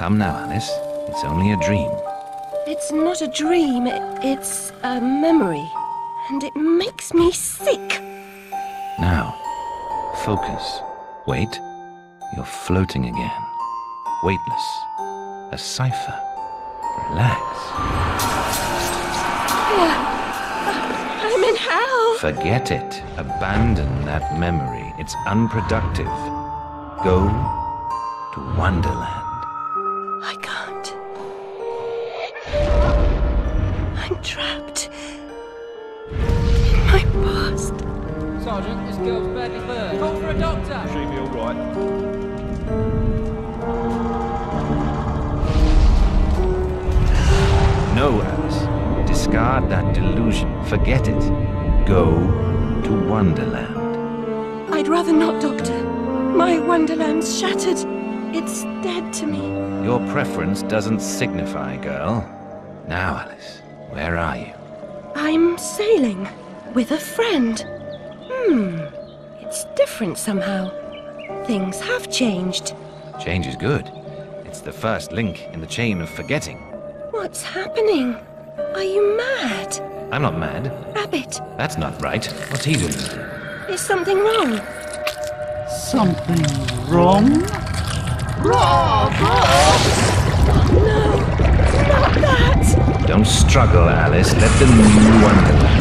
Come now, Alice. It's only a dream. It's not a dream, it's a memory. And it makes me sick. Now, focus. Wait. You're floating again. Weightless. A cipher. Relax. I'm in hell. Forget it. Abandon that memory. It's unproductive. Go to Wonderland. Girl's badly burned. Call for a doctor! She'll be alright. No, Alice. Discard that delusion. Forget it. Go to Wonderland. I'd rather not, Doctor. My Wonderland's shattered. It's dead to me. Your preference doesn't signify, girl. Now, Alice, where are you? I'm sailing with a friend. Hmm. It's different somehow. Things have changed. Change is good. It's the first link in the chain of forgetting. What's happening? Are you mad? I'm not mad. Rabbit, That's not right. What's he doing? is something wrong? Something wrong? No, not that! Don't struggle, Alice. Let the new Wonderland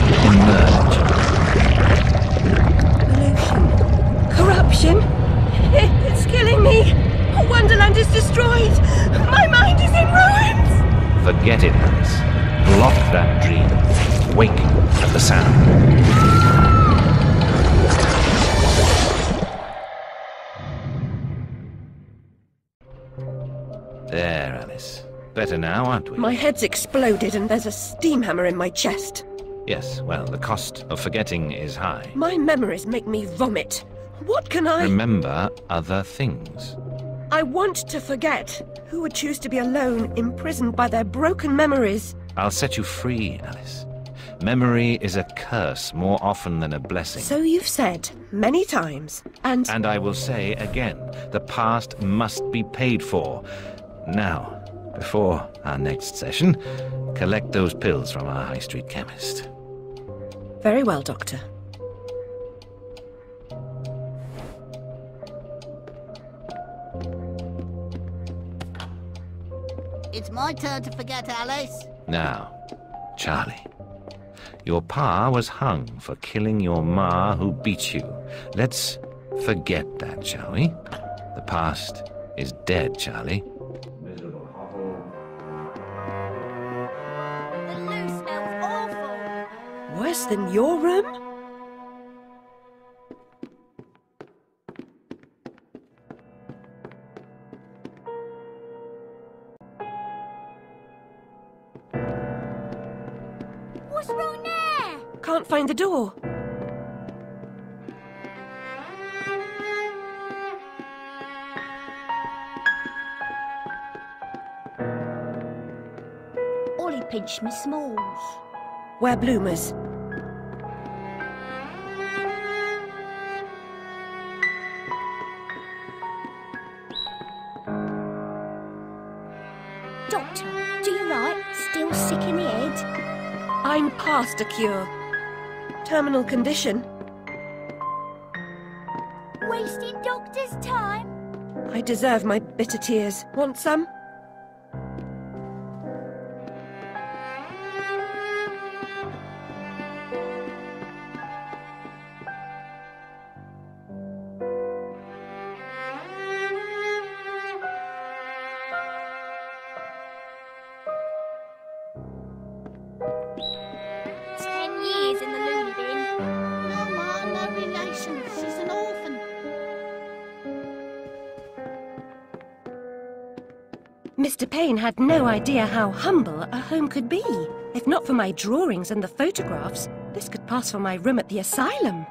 Better now, aren't we? My head's exploded and there's a steam hammer in my chest. Yes, well, the cost of forgetting is high. My memories make me vomit. What can I... Remember other things. I want to forget. Who would choose to be alone, imprisoned by their broken memories? I'll set you free, Alice. Memory is a curse more often than a blessing. So you've said many times. And And I will say again, the past must be paid for. Now, before our next session, collect those pills from our high street chemist. very well, Doctor. It's my turn to forget, Alice. Now, Charlie. Your pa was hung for killing your ma who beat you. Let's forget that, shall we? The past is dead, Charlie. Worse than your room? What's wrong there? Can't find the door. Ollie pinched me smalls. Wear bloomers. I'm past a cure. Terminal condition. Wasting doctor's time? I deserve my bitter tears. Want some? Mr. Payne had no idea how humble a home could be. If not for my drawings and the photographs, this could pass for my room at the asylum.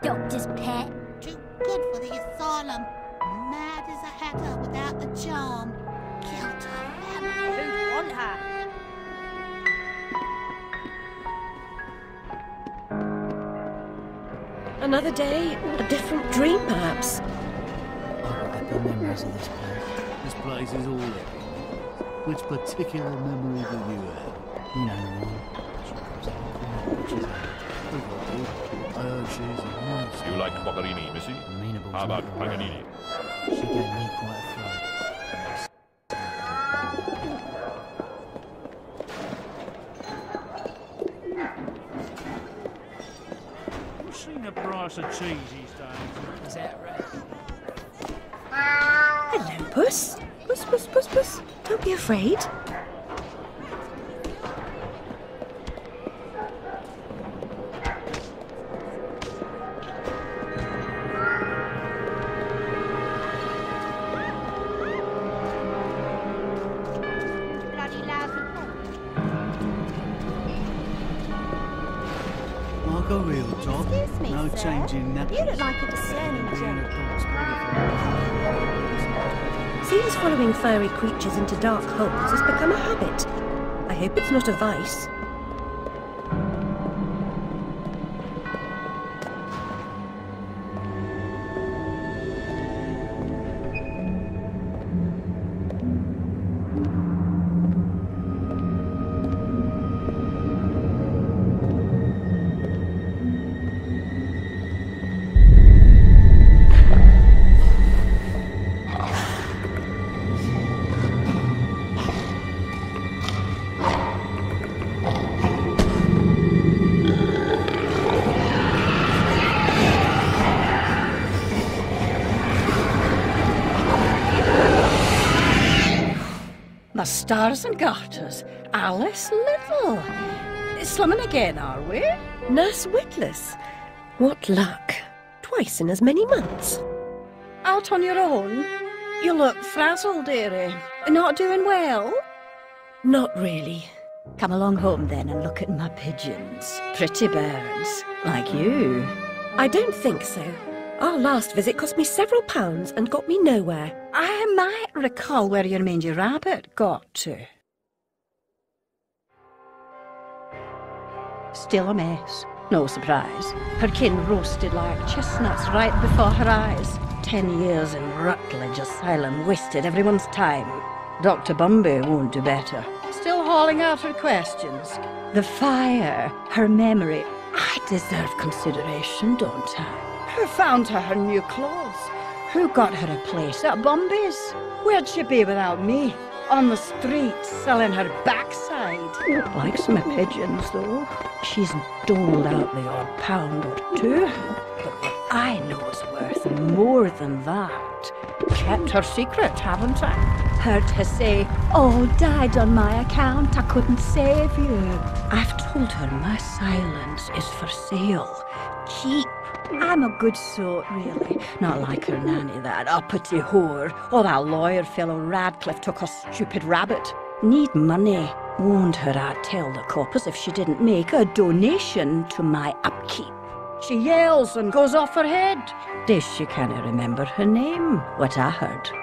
Doctor's pet. Too good for the asylum. Mad as a hatter without the charm. Killed her family. Who'd want her? Another day, a different dream, perhaps. I've got the memories of this place. This place is all epic. Which particular memory do you have? You know the one. She comes out of the corner, she's a big old dude. I heard she's a monster. You like Boccherini, missy? Amenable How about look. Paganini? She gave me quite a fright. Afraid. A real job. Excuse me, no sir. changing that. You look like a discerning gent. Seals following furry creatures into dark holes has become a habit. I hope it's not a vice. Stars and garters. Alice Little. Slumming again, are we? Nurse Witless. What luck. Twice in as many months. Out on your own? You look frazzled, dearie. Not doing well? Not really. Come along home then and look at my pigeons. Pretty birds, like you. I don't think so. Our last visit cost me several pounds and got me nowhere. I might recall where your mangy rabbit got to. Still a mess. No surprise. Her kin roasted like chestnuts right before her eyes. Ten years in Rutledge Asylum wasted everyone's time. Dr. Bumby won't do better. Still hauling out her questions. The fire, her memory. I deserve consideration, don't I? Who found her her new clothes? Who got her a place at Bumby's? Where'd she be without me? On the street, selling her backside. Likes my pigeons, though. She's doled out the odd pound or two. But what I know is worth more than that. Kept her secret, haven't I? Heard her say, All died on my account, I couldn't save you. I've told her my silence is for sale. Keep. I'm a good sort, really. Not like her nanny, that uppity whore, or that lawyer fellow Radcliffe took her stupid rabbit. Need money. Warned her I'd tell the coppers if she didn't make a donation to my upkeep. She yells and goes off her head. Days she can't remember her name, what I heard.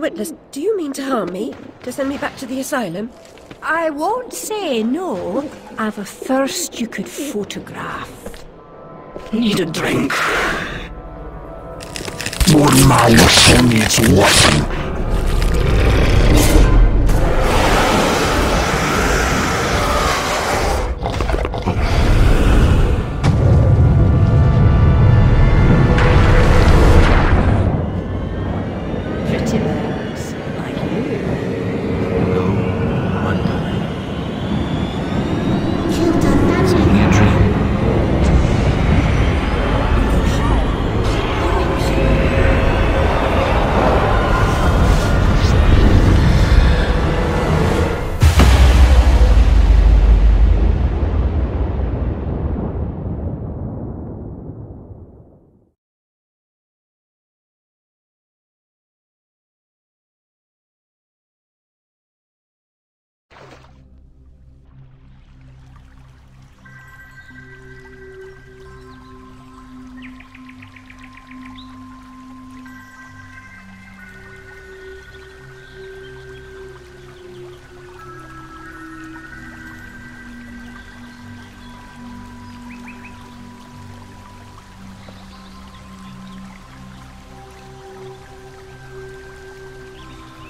Nurse Witless, do you mean to harm me? To send me back to the asylum? I won't say no. I've a thirst you could photograph. Need a drink. One mouse needs washing. Pretty birds,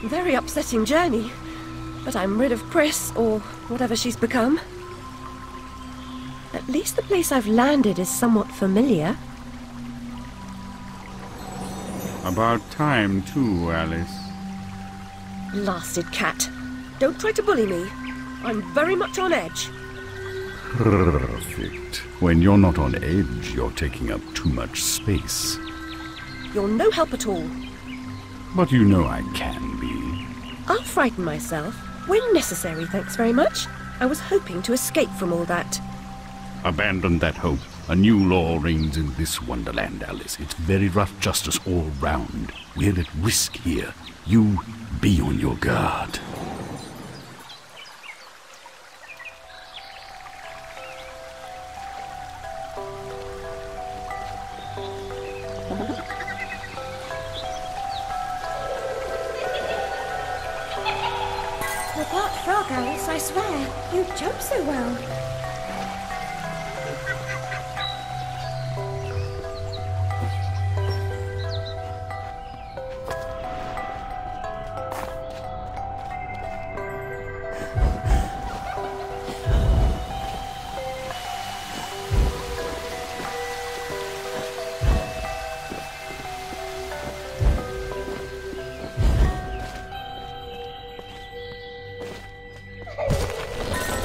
Very upsetting journey. But I'm rid of Pris, or whatever she's become. At least the place I've landed is somewhat familiar. About time, too, Alice. Blasted cat. Don't try to bully me. I'm very much on edge. Perfect. When you're not on edge, you're taking up too much space. You're no help at all. But you know I can. I'll frighten myself when necessary, thanks very much. I was hoping to escape from all that. Abandon that hope. A new law reigns in this wonderland, Alice. It's very rough justice all round. We're at risk here. You be on your guard.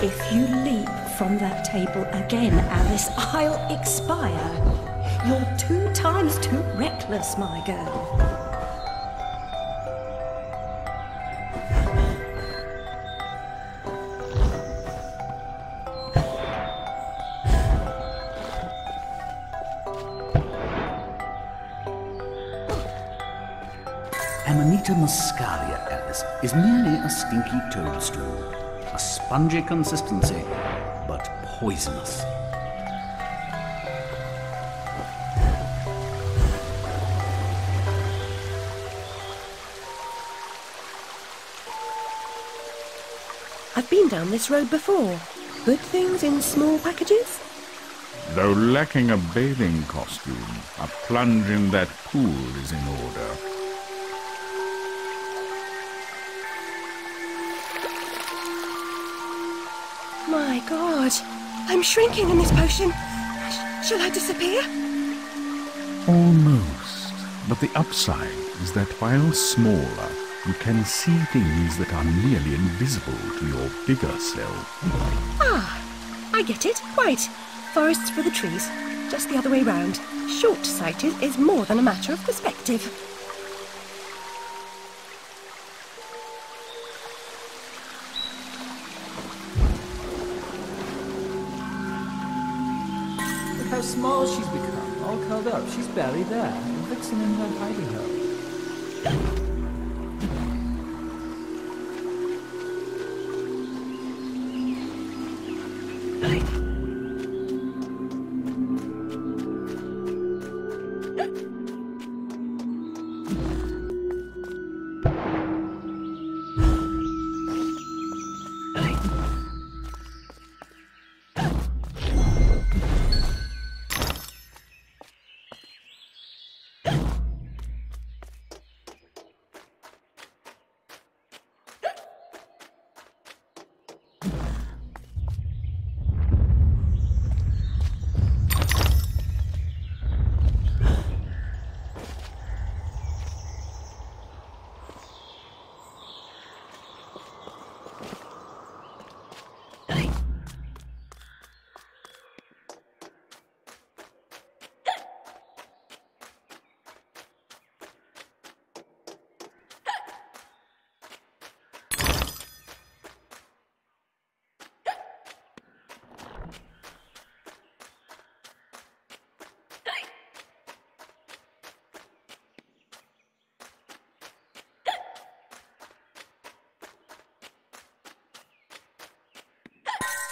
If you leap from that table again, Alice, I'll expire. You're two times too reckless, my girl. Amanita muscaria, Alice, is merely a stinky toadstool. A spongy consistency, but poisonous. I've been down this road before. Good things in small packages? Though lacking a bathing costume, a plunge in that pool is in order. God. I'm shrinking in this potion. Sh- shall I disappear? Almost. But the upside is that while smaller, you can see things that are nearly invisible to your bigger self. Ah, I get it. Right. Forests for the trees. Just the other way round. Short-sighted is more than a matter of perspective. How small she's become, all curled up. She's barely there. And Vixen in her hiding her.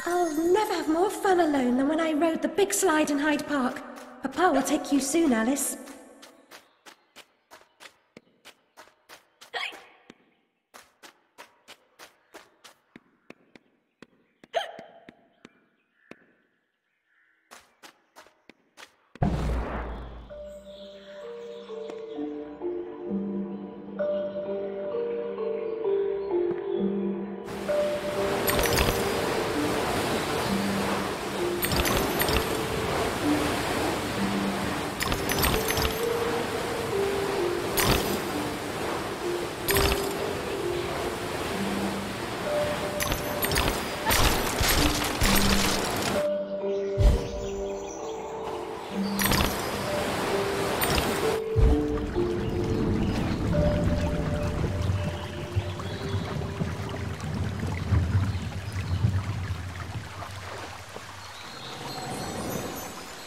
I'll never have more fun alone than when I rode the big slide in Hyde Park. Papa will take you soon, Alice.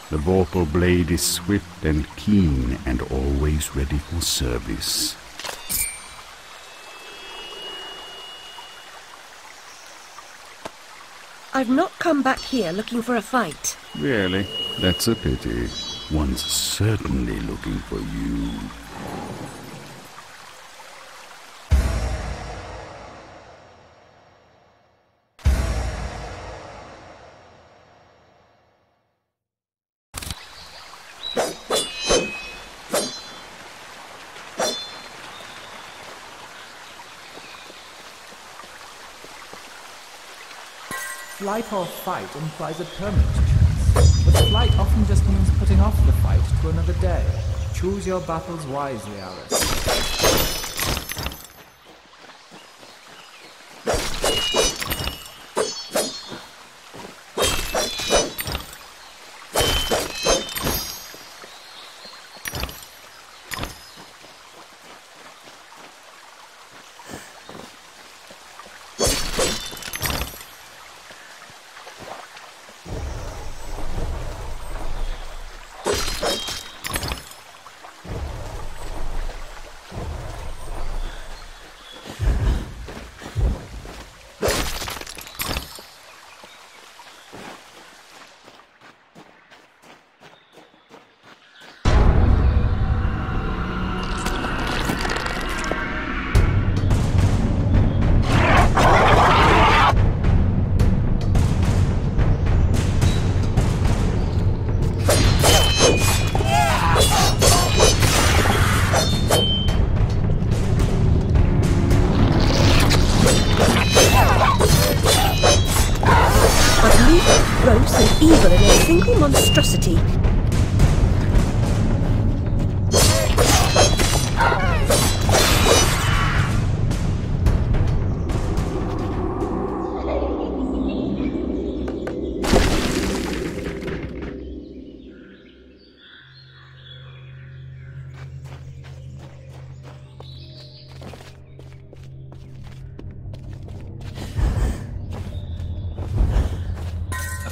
The vorpal blade is swift and keen and always ready for service. I've not come back here looking for a fight. Really? That's a pity. One's certainly looking for you. Or fight implies a permanent choice, but flight often just means putting off the fight to another day. Choose your battles wisely, Alice.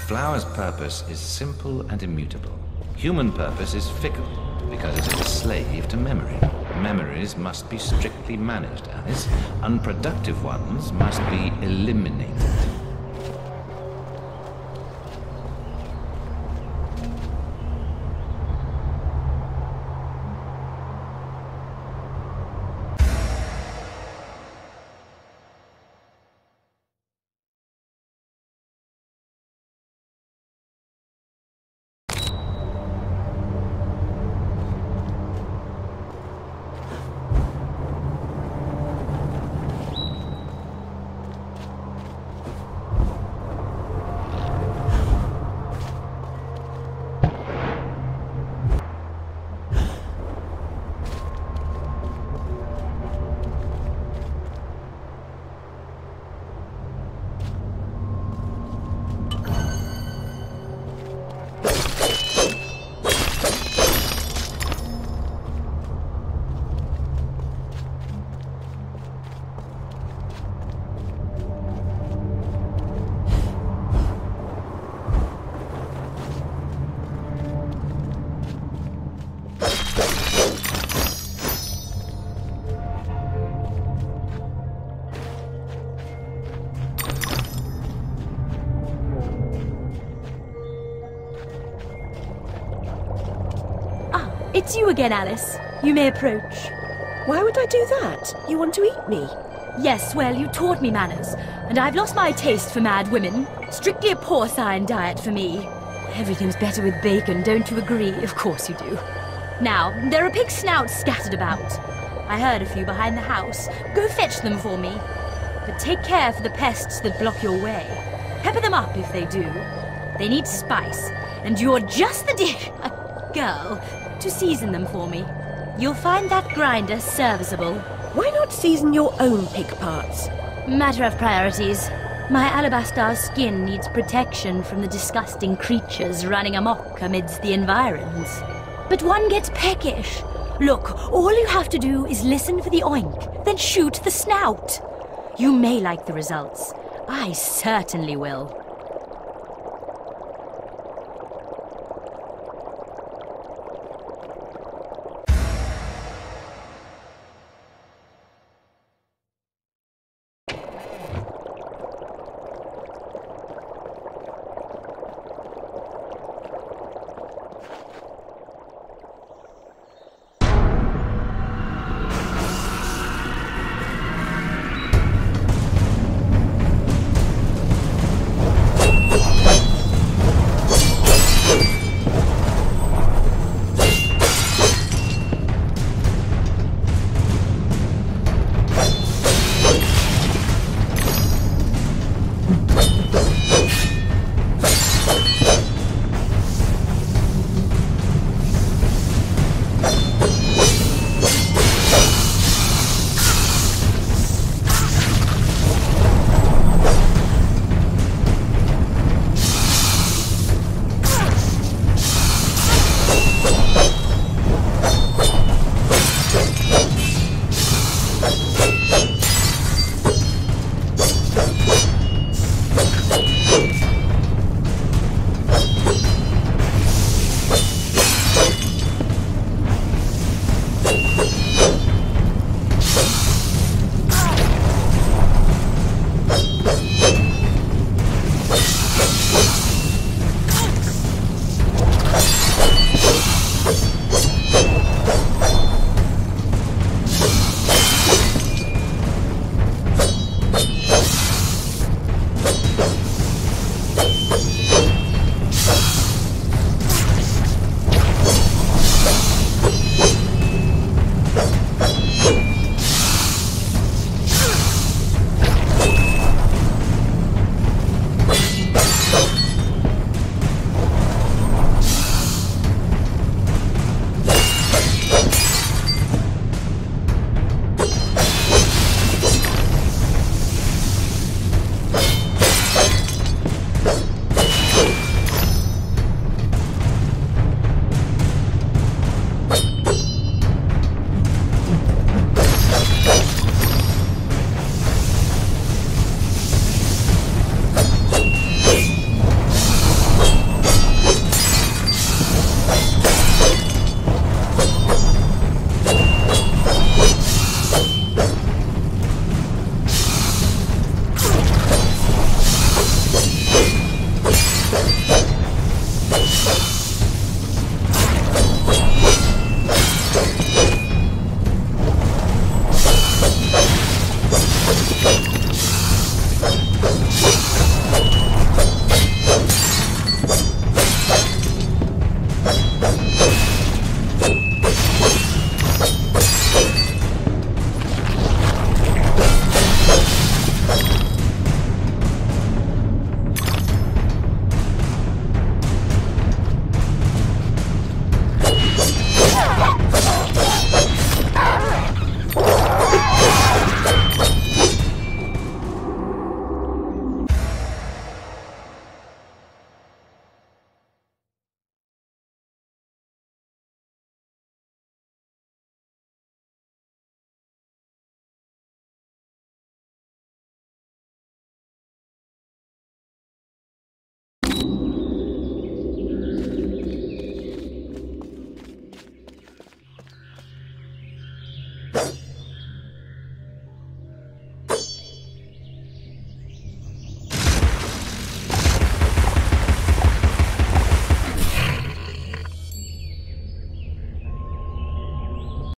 Flower's purpose is simple and immutable. Human purpose is fickle because it is a slave to memory. Memories must be strictly managed, Alice. Unproductive ones must be eliminated. It's you again, Alice. You may approach. Why would I do that? You want to eat me? Yes, well, you taught me manners, and I've lost my taste for mad women. Strictly a porcine diet for me. Everything's better with bacon, don't you agree? Of course you do. Now, there are pig snouts scattered about. I heard a few behind the house. Go fetch them for me. But take care for the pests that block your way. Pepper them up if they do. They need spice, and you're just the dish, a girl, to season them for me. You'll find that grinder serviceable. Why not season your own pig parts? Matter of priorities. My alabaster skin needs protection from the disgusting creatures running amok amidst the environs. But one gets peckish. Look, all you have to do is listen for the oink, then shoot the snout. You may like the results. I certainly will.